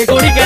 जी